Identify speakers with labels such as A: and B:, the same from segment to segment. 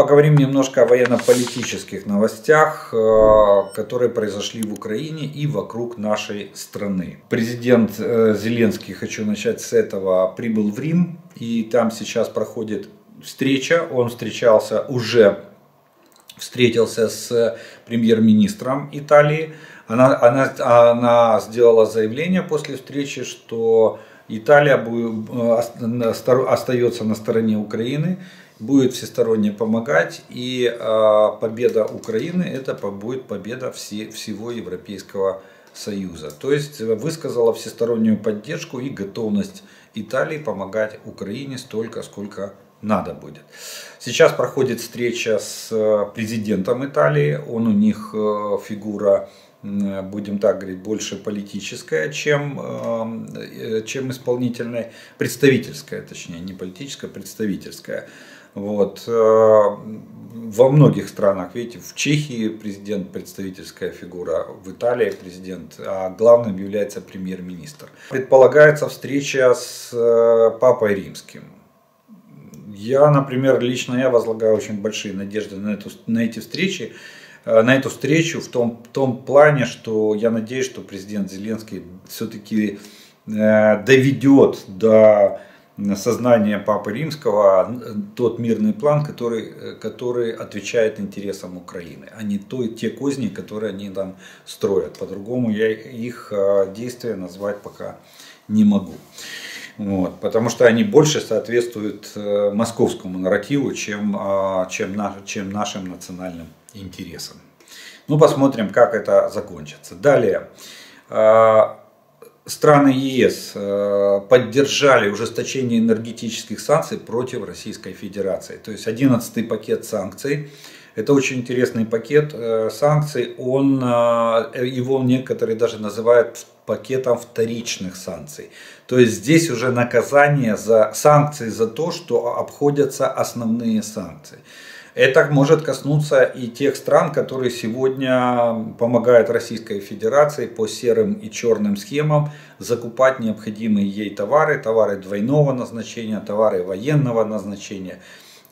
A: Поговорим немножко о военно-политических новостях, э, которые произошли в Украине и вокруг нашей страны. Президент э, Зеленский, хочу начать с этого, прибыл в Рим, и там сейчас проходит встреча. Он встречался уже, встретился с премьер-министром Италии. Она, она, она сделала заявление после встречи, что Италия э, остается на стороне Украины будет всесторонне помогать, и э, победа Украины это будет победа все, всего Европейского Союза. То есть высказала всестороннюю поддержку и готовность Италии помогать Украине столько, сколько надо будет. Сейчас проходит встреча с президентом Италии, он у них э, фигура будем так говорить, больше политическая, чем, э, чем исполнительная, представительская, точнее, не политическая, представительская. Вот. Э, во многих странах, видите, в Чехии президент представительская фигура, в Италии президент, а главным является премьер-министр. Предполагается встреча с э, Папой Римским. Я, например, лично я возлагаю очень большие надежды на, эту, на эти встречи, э, на эту встречу в том, в том плане, что я надеюсь, что президент Зеленский все-таки доведет до сознание Папы Римского тот мирный план, который, который отвечает интересам Украины, а не то, те козни, которые они там строят. По-другому я их а, действия назвать пока не могу. Вот, потому что они больше соответствуют э, московскому нарративу, чем, а, чем, чем нашим национальным интересам. Ну, посмотрим, как это закончится. Далее. Страны ЕС э, поддержали ужесточение энергетических санкций против Российской Федерации. То есть 11 пакет санкций. Это очень интересный пакет э, санкций. Он, э, его некоторые даже называют пакетом вторичных санкций. То есть здесь уже наказание за санкции за то, что обходятся основные санкции. Это может коснуться и тех стран, которые сегодня помогают Российской Федерации по серым и черным схемам закупать необходимые ей товары, товары двойного назначения, товары военного назначения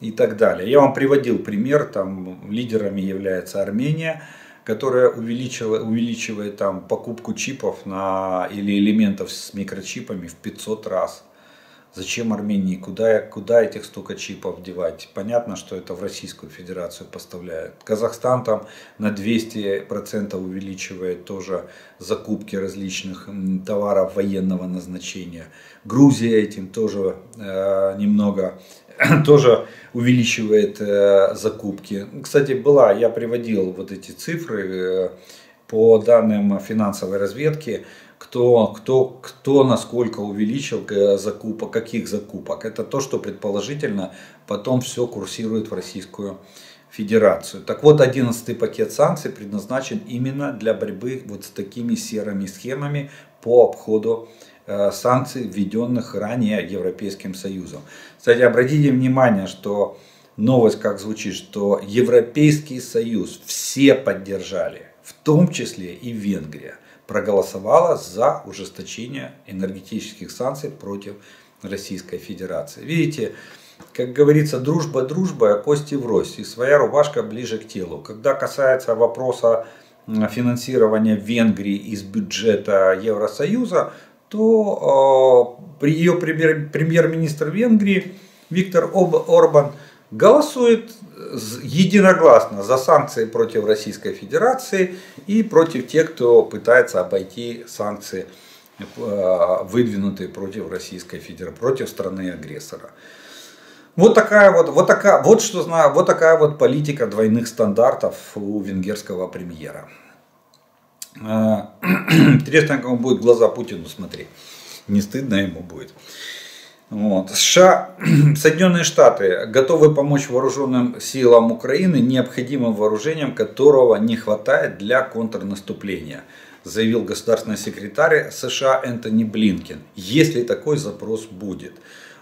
A: и так далее. Я вам приводил пример, там лидерами является Армения, которая увеличивает, увеличивает там покупку чипов на, или элементов с микрочипами в 500 раз. Зачем Армении? Куда, куда этих столько чипов девать? Понятно, что это в Российскую Федерацию поставляют. Казахстан там на 200% увеличивает тоже закупки различных товаров военного назначения. Грузия этим тоже э, немного тоже увеличивает э, закупки. Кстати, была, я приводил вот эти цифры э, по данным финансовой разведки кто, кто, кто насколько увеличил закупок, каких закупок. Это то, что предположительно потом все курсирует в Российскую Федерацию. Так вот, 11 пакет санкций предназначен именно для борьбы вот с такими серыми схемами по обходу э, санкций, введенных ранее Европейским Союзом. Кстати, обратите внимание, что новость как звучит, что Европейский Союз все поддержали, в том числе и Венгрия проголосовала за ужесточение энергетических санкций против Российской Федерации. Видите, как говорится, дружба дружба, а кости врозь. И своя рубашка ближе к телу. Когда касается вопроса финансирования Венгрии из бюджета Евросоюза, то э, ее премьер-министр Венгрии Виктор Орбан голосует единогласно за санкции против Российской Федерации и против тех, кто пытается обойти санкции, э, выдвинутые против Российской Федерации, против страны-агрессора. Вот такая вот, вот такая, вот что знаю, вот такая вот политика двойных стандартов у венгерского премьера. Э, интересно, как он будет глаза Путину смотреть. Не стыдно ему будет. Вот. США, Соединенные Штаты готовы помочь вооруженным силам Украины необходимым вооружением, которого не хватает для контрнаступления, заявил государственный секретарь США Энтони Блинкен, если такой запрос будет.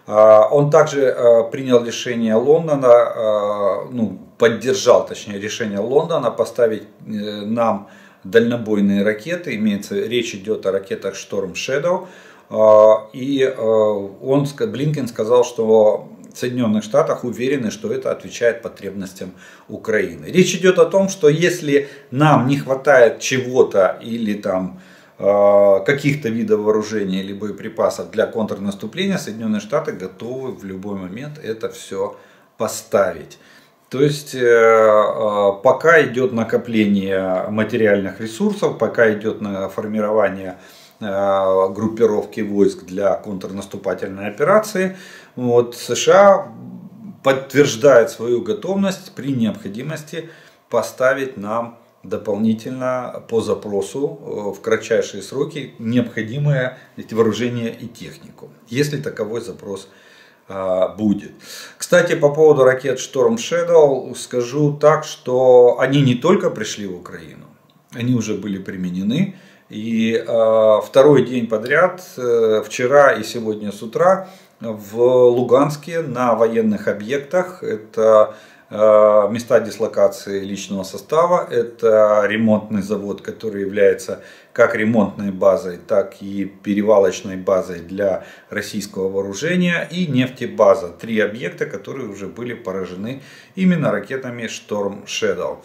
A: А, он также а, принял решение Лондона, а, ну, поддержал, точнее, решение Лондона поставить э, нам дальнобойные ракеты, имеется, речь идет о ракетах Storm Shadow, и а, он, Блинкен сказал, что Соединенных Штатах уверены, что это отвечает потребностям Украины. Речь идет о том, что если нам не хватает чего-то или там э, каких-то видов вооружения или боеприпасов для контрнаступления, Соединенные Штаты готовы в любой момент это все поставить. То есть э, пока идет накопление материальных ресурсов, пока идет на формирование группировки войск для контрнаступательной операции, вот, США подтверждает свою готовность при необходимости поставить нам дополнительно по запросу в кратчайшие сроки необходимое вооружение и технику, если таковой запрос а, будет. Кстати, по поводу ракет Storm Shadow скажу так, что они не только пришли в Украину, они уже были применены. И э, второй день подряд, э, вчера и сегодня с утра, в Луганске на военных объектах, это Э, места дислокации личного состава. Это ремонтный завод, который является как ремонтной базой, так и перевалочной базой для российского вооружения и нефтебаза. Три объекта, которые уже были поражены именно ракетами Storm Shadow.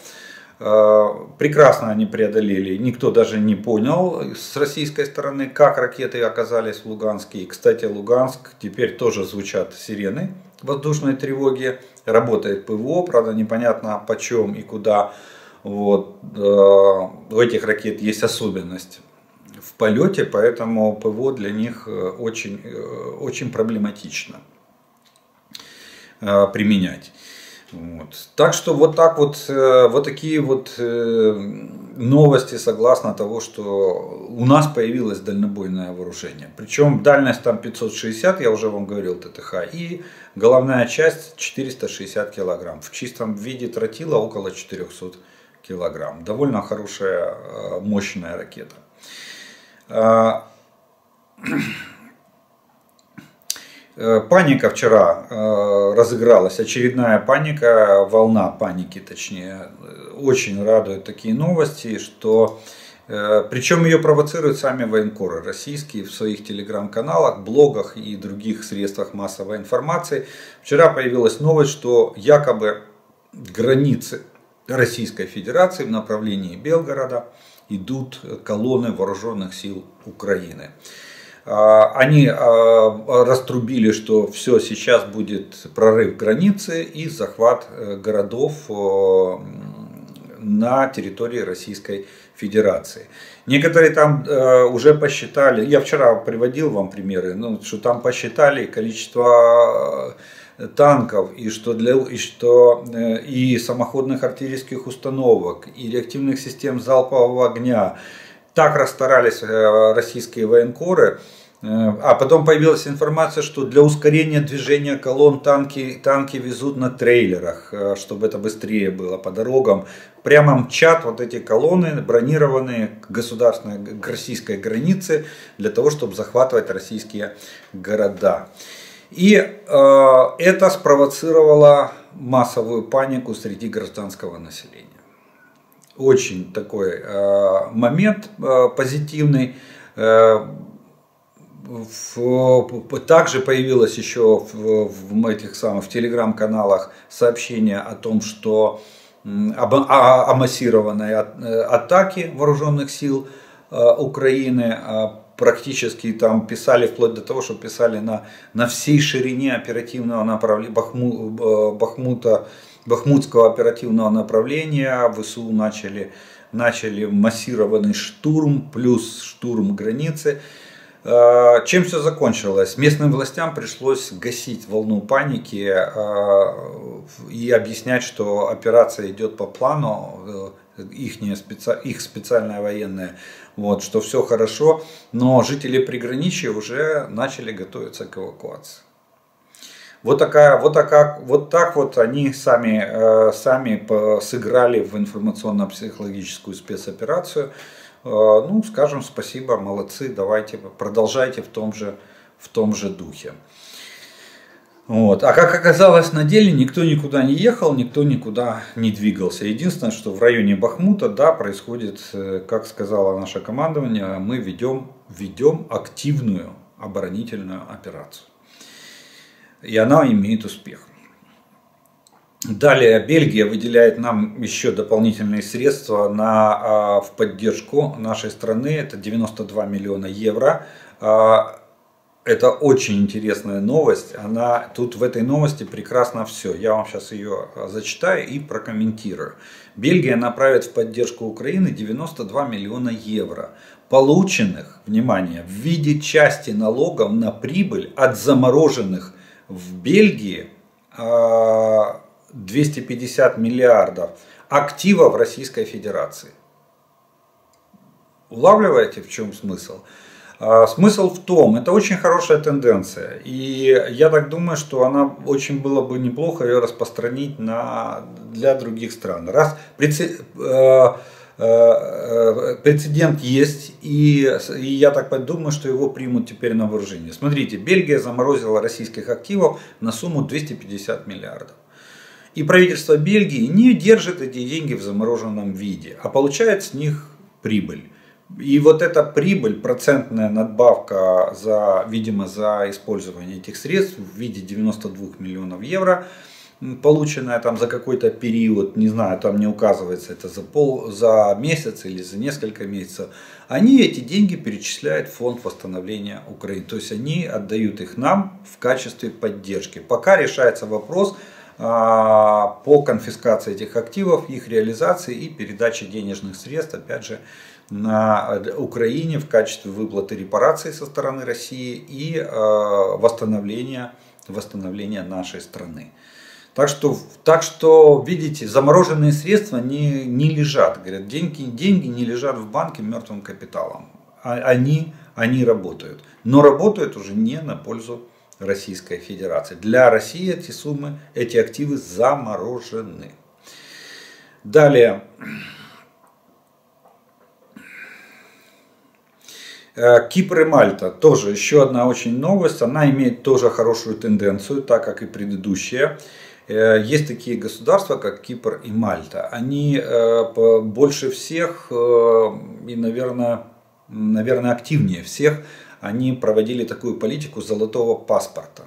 A: Э, прекрасно они преодолели. Никто даже не понял с российской стороны, как ракеты оказались в Луганске. И, кстати, Луганск теперь тоже звучат сирены воздушной тревоги. Работает ПВО, правда непонятно почем и куда. Вот. Э, у этих ракет есть особенность в полете, поэтому ПВО для них э, очень, очень проблематично применять. Вот. Так что вот так вот, э, вот такие вот э, новости согласно того, что у нас появилось дальнобойное вооружение. Причем дальность там 560, я уже вам говорил, ТТХ, и головная часть 460 килограмм. В чистом виде тротила около 400 килограмм. Довольно хорошая, э, мощная ракета. Э, паника вчера э, разыгралась, очередная паника, волна паники точнее. Очень радуют такие новости, что э, причем ее провоцируют сами военкоры российские в своих телеграм-каналах, блогах и других средствах массовой информации. Вчера появилась новость, что якобы границы Российской Федерации в направлении Белгорода идут колонны вооруженных сил Украины. А, они а, раструбили, что все, сейчас будет прорыв границы и захват э, городов на территории Российской Федерации. Некоторые там э, уже посчитали, я вчера приводил вам примеры, ну, что там посчитали количество э, танков и что для и что и самоходных артиллерийских установок и реактивных систем залпового огня так расстарались э, российские военкоры, э, а потом появилась информация, что для ускорения движения колонн танки, танки везут на трейлерах, э, чтобы это быстрее было по дорогам. Прямо мчат вот эти колонны, бронированные к государственной, к российской границе, для того, чтобы захватывать российские города. И э, это спровоцировало массовую панику среди гражданского населения очень такой э, момент э, позитивный. Э, в, также появилось еще в, в этих самых в телеграм-каналах сообщение о том, что об, о, о массированной атаке вооруженных сил Украины. Практически там писали вплоть до того, что писали на, на всей ширине оперативного направления Бахму, Бахмута Бахмутского оперативного направления ВСУ начали, начали массированный штурм, плюс штурм границы. А, чем все закончилось? Местным властям пришлось гасить волну паники а, и объяснять, что операция идет по плану, э, их, специ... их специальная военная, вот, что все хорошо, но жители приграничья уже начали готовиться к эвакуации. Вот, такая, вот, такая, вот так вот они сами, э, сами сыграли в информационно-психологическую спецоперацию. Э, ну, скажем спасибо, молодцы, давайте, продолжайте в том же, в том же духе. Вот. А как оказалось на деле, никто никуда не ехал, никто никуда не двигался. Единственное, что в районе Бахмута, да, происходит, э, как сказала наша командование, мы ведем, ведем активную оборонительную операцию. И она имеет успех. Далее Бельгия выделяет нам еще дополнительные средства на, а, в поддержку нашей страны. Это 92 миллиона евро. А, это очень интересная новость. Она, тут в этой новости прекрасно все. Я вам сейчас ее зачитаю и прокомментирую. Бельгия направит в поддержку Украины 92 миллиона евро, полученных, внимание, в виде части налогов на прибыль от замороженных в Бельгии а, 250 миллиардов активов Российской Федерации. Улавливаете, в чем смысл? А, смысл в том, это очень хорошая тенденция. И я так думаю, что она очень было бы неплохо ее распространить на, для других стран. Раз э, э, прецедент есть, и, и я так думаю, что его примут теперь на вооружение. Смотрите, Бельгия заморозила российских активов на сумму 250 миллиардов. И правительство Бельгии не держит эти деньги в замороженном виде, а получает с них прибыль. И вот эта прибыль, процентная надбавка, за, видимо, за использование этих средств в виде 92 миллионов евро, полученная там за какой-то период, не знаю, там не указывается это за, пол, за месяц или за несколько месяцев, они эти деньги перечисляют в фонд восстановления Украины. То есть они отдают их нам в качестве поддержки. Пока решается вопрос а, по конфискации этих активов, их реализации и передаче денежных средств, опять же, на Украине в качестве выплаты репараций со стороны России и а, восстановления, восстановления нашей страны. Так что, так что, видите, замороженные средства не, не лежат. Говорят, деньги, деньги не лежат в банке мертвым капиталом. А, они, они работают. Но работают уже не на пользу Российской Федерации. Для России эти суммы, эти активы заморожены. Далее. Э, Кипр и Мальта. Тоже еще одна очень новость. Она имеет тоже хорошую тенденцию, так как и предыдущая. Э, есть такие государства, как Кипр и Мальта. Они э, больше всех и, наверное, наверное, активнее всех они проводили такую политику золотого паспорта.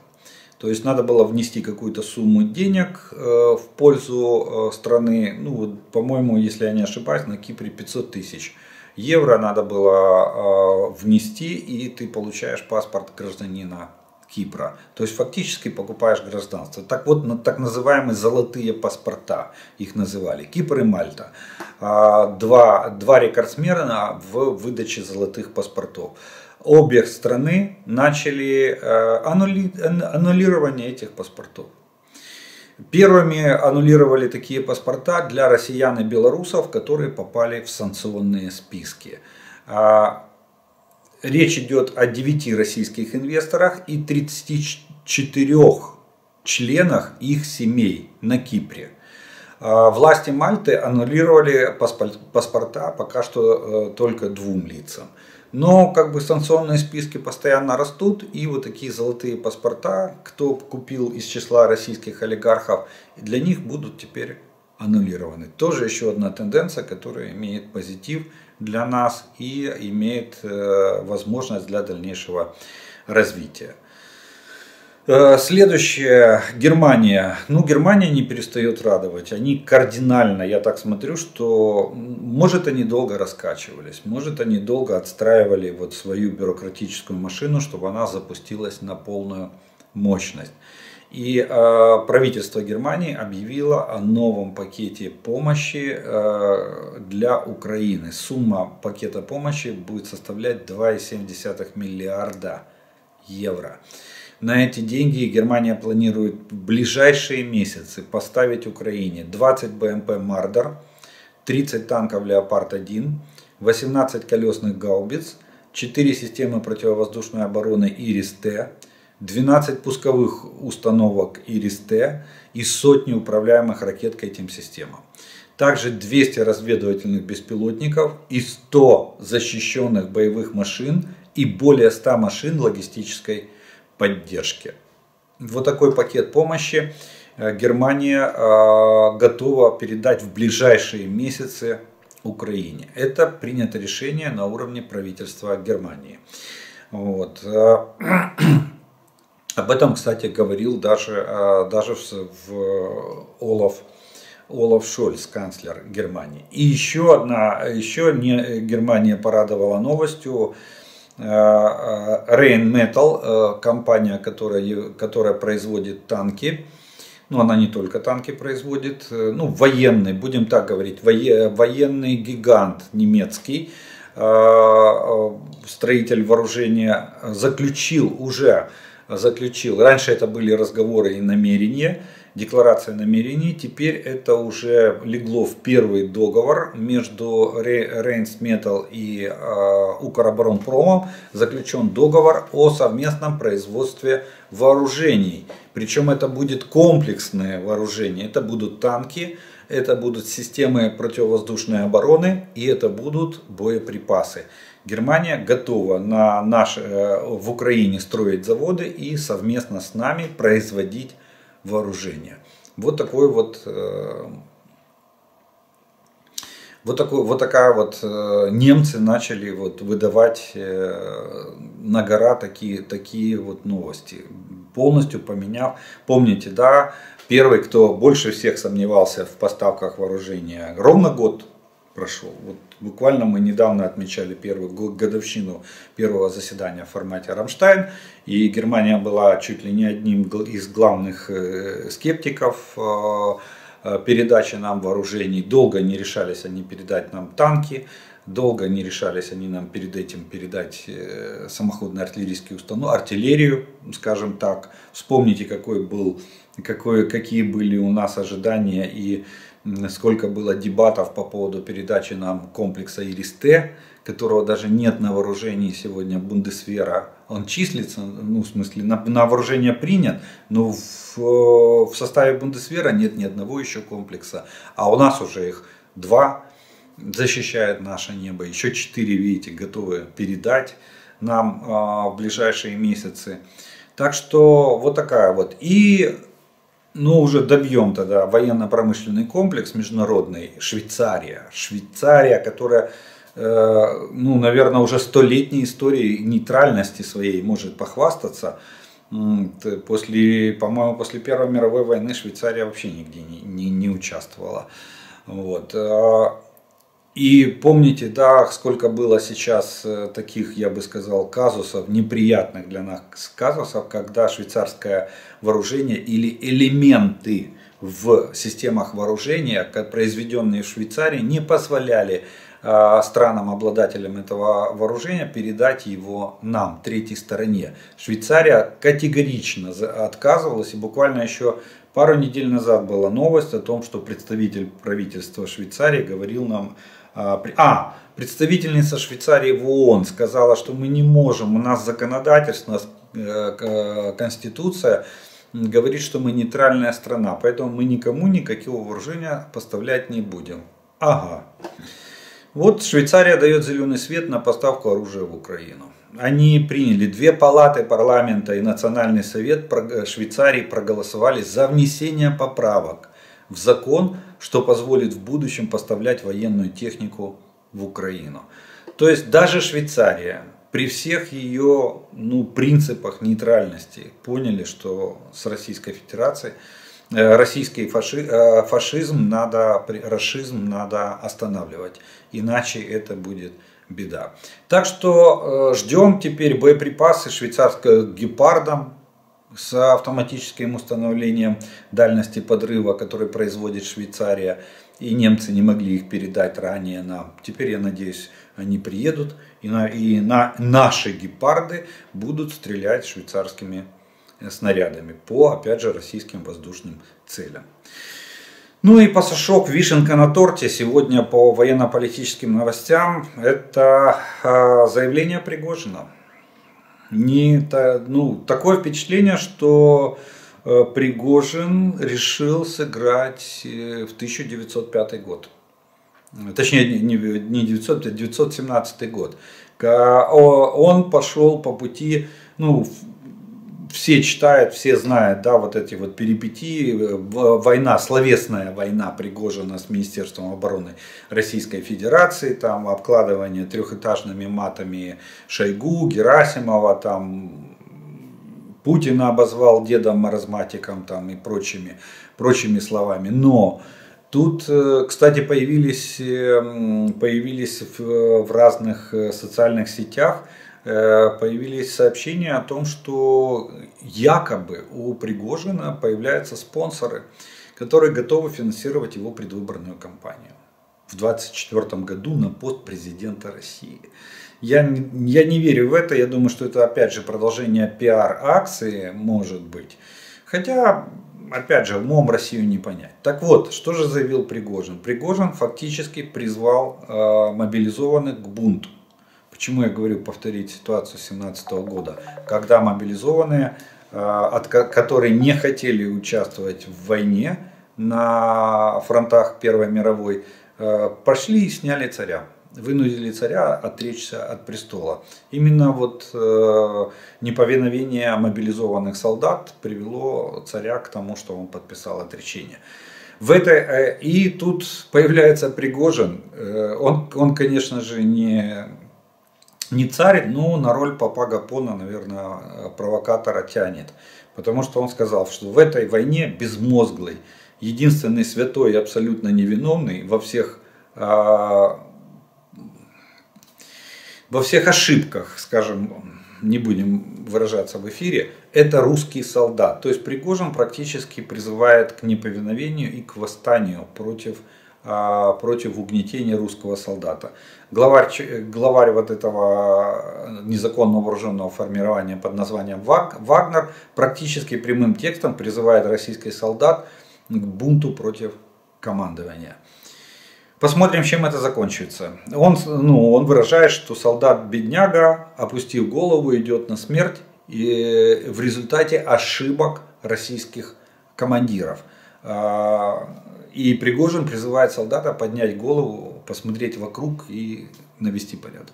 A: То есть надо было внести какую-то сумму денег э, в пользу э, страны. Ну, вот, по-моему, если я не ошибаюсь, на Кипре 500 тысяч евро надо было э, внести, и ты получаешь паспорт гражданина Кипра. То есть фактически покупаешь гражданство. Так вот, так называемые золотые паспорта их называли. Кипр и Мальта. А, два, два рекордсмена в выдаче золотых паспортов обе страны начали э, аннулирование этих паспортов. Первыми аннулировали такие паспорта для россиян и белорусов, которые попали в санкционные списки. Речь идет о 9 российских инвесторах и 34 членах их семей на Кипре. А, власти Мальты аннулировали паспорта пока что э, только двум лицам. Но как бы санкционные списки постоянно растут, и вот такие золотые паспорта, кто купил из числа российских олигархов, для них будут теперь аннулированы. Тоже еще одна тенденция, которая имеет позитив для нас и имеет э, возможность для дальнейшего развития. Э, следующее, Германия. Ну, Германия не перестает радовать. Они кардинально, я так смотрю, что может они долго раскачивались, может они долго отстраивали вот свою бюрократическую машину, чтобы она запустилась на полную мощность. И э, правительство Германии объявило о новом пакете помощи э, для Украины. Сумма пакета помощи будет составлять 2,7 миллиарда евро. На эти деньги Германия планирует в ближайшие месяцы поставить Украине 20 БМП «Мардер», 30 танков «Леопард-1», 18 колесных гаубиц, 4 системы противовоздушной обороны «Ирис-Т», 12 пусковых установок «Ирис-Т» и сотни управляемых ракет к этим системам. Также 200 разведывательных беспилотников и 100 защищенных боевых машин и более 100 машин логистической поддержки. Вот такой пакет помощи э, Германия э, готова передать в ближайшие месяцы Украине. Это принято решение на уровне правительства Германии. Вот. Э, Об этом, кстати, говорил даже, даже в Олаф Олаф Шольц, канцлер Германии. И еще одна, еще не, Германия порадовала новостью. Rain Metal, компания, которая, которая производит танки, но она не только танки производит, э, ну, военный, будем так говорить, военный гигант немецкий, э, э, строитель вооружения заключил уже, заключил, раньше это были разговоры и намерения, декларация намерений, теперь это уже легло в первый договор между Рейнс Метал и Укроборонпромом, заключен договор о совместном производстве вооружений. Причем это будет комплексное вооружение. Это будут танки, это будут системы противовоздушной обороны и это будут боеприпасы. Германия готова на наш, э, в Украине строить заводы и совместно с нами производить вооружение. Вот такой вот э, вот, такой, вот такая вот э, немцы начали вот выдавать на гора такие, такие вот новости полностью поменяв. Помните, да, первый, кто больше всех сомневался в поставках вооружения, ровно год прошел. Вот буквально мы недавно отмечали первую годовщину первого заседания в формате Рамштайн, и Германия была чуть ли не одним из главных э, скептиков э, э, передачи нам вооружений. Долго не решались они передать нам танки, Долго не решались они нам перед этим передать самоходные артиллерийские установки, артиллерию, скажем так. Вспомните, какой был, какой, какие были у нас ожидания и сколько было дебатов по поводу передачи нам комплекса Ирис-Т, которого даже нет на вооружении сегодня Бундесвера. Он числится, ну, в смысле, на, на вооружение принят, но в, в составе Бундесвера нет ни одного еще комплекса. А у нас уже их два защищает наше небо. Еще четыре, видите, готовы передать нам а, в ближайшие месяцы. Так что вот такая вот. И ну, уже добьем тогда военно-промышленный комплекс международный, Швейцария. Швейцария, которая, э, ну, наверное, уже столетней историей нейтральности своей может похвастаться. После, по-моему, после Первой мировой войны Швейцария вообще нигде не, не, не участвовала. Вот. И помните, да, сколько было сейчас э, таких, я бы сказал, казусов, неприятных для нас казусов, когда швейцарское вооружение или элементы в системах вооружения, произведенные в Швейцарии, не позволяли а, странам-обладателям этого вооружения передать его нам, третьей стороне. Швейцария категорично отказывалась и буквально еще пару недель назад была новость о том, что представитель правительства Швейцарии говорил нам а, а, представительница Швейцарии в ООН сказала, что мы не можем, у нас законодательство, у нас э, конституция говорит, что мы нейтральная страна, поэтому мы никому никакого вооружения поставлять не будем. Ага. Вот Швейцария дает зеленый свет на поставку оружия в Украину. Они приняли две палаты парламента и Национальный совет Швейцарии проголосовали за внесение поправок в закон, что позволит в будущем поставлять военную технику в Украину. То есть даже Швейцария при всех ее ну, принципах нейтральности поняли, что с Российской Федерацией э, российский фаши, э, фашизм надо, расизм надо останавливать, иначе это будет беда. Так что э, ждем теперь боеприпасы швейцарских гепардам, с автоматическим установлением дальности подрыва, который производит Швейцария. И немцы не могли их передать ранее нам. Теперь, я надеюсь, они приедут и на, и на наши гепарды будут стрелять швейцарскими э, снарядами по, опять же, российским воздушным целям. Ну и пасашок, вишенка на торте сегодня по военно-политическим новостям, это а, заявление Пригожина не, ну, такое впечатление, что э, Пригожин решил сыграть э, в 1905 год. Точнее, не 900, а 917 год. Он пошел по пути, ну, все читают, все знают, да, вот эти вот перипетии, война, словесная война Пригожина с Министерством обороны Российской Федерации, там обкладывание трехэтажными матами Шойгу, Герасимова, там Путина обозвал дедом маразматиком там, и прочими, прочими словами. Но Тут, э, кстати, появились, э, появились в разных э, социальных сетях появились сообщения о том, что якобы у Пригожина появляются спонсоры, которые готовы финансировать его предвыборную кампанию в 2024 году на пост президента России. Я, я не верю в это, я думаю, что это опять же продолжение пиар-акции, может быть. Хотя опять же, умом Россию не понять. Так вот, что же заявил Пригожин? Пригожин фактически призвал э, мобилизованных к бунту. Почему я говорю повторить ситуацию 2017 года, когда мобилизованные, э, от, которые не хотели участвовать в войне на фронтах Первой мировой, э, пошли и сняли царя вынудили царя отречься от престола. Именно вот э, неповиновение мобилизованных солдат привело царя к тому, что он подписал отречение. В этой, э, и тут появляется Пригожин. Э, он, он, конечно же, не, не царь, но на роль папа Гапона, наверное, провокатора тянет. Потому что он сказал, что в этой войне безмозглый, единственный святой и абсолютно невиновный во всех а, во всех ошибках, скажем, не будем выражаться в эфире, это русский солдат. То есть Пригожин практически призывает к неповиновению и к восстанию против, против угнетения русского солдата. Главарь, главарь вот этого незаконно вооруженного формирования под названием Вагнер практически прямым текстом призывает российский солдат к бунту против командования. Посмотрим, чем это закончится. Он, ну, он выражает, что солдат-бедняга, опустив голову, идет на смерть и в результате ошибок российских командиров. А, и Пригожин призывает солдата поднять голову, посмотреть вокруг и навести порядок.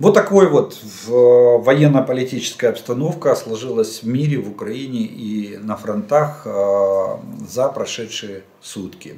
A: Вот такой вот военно-политическая обстановка сложилась в мире, в Украине и на фронтах а, за прошедшие сутки.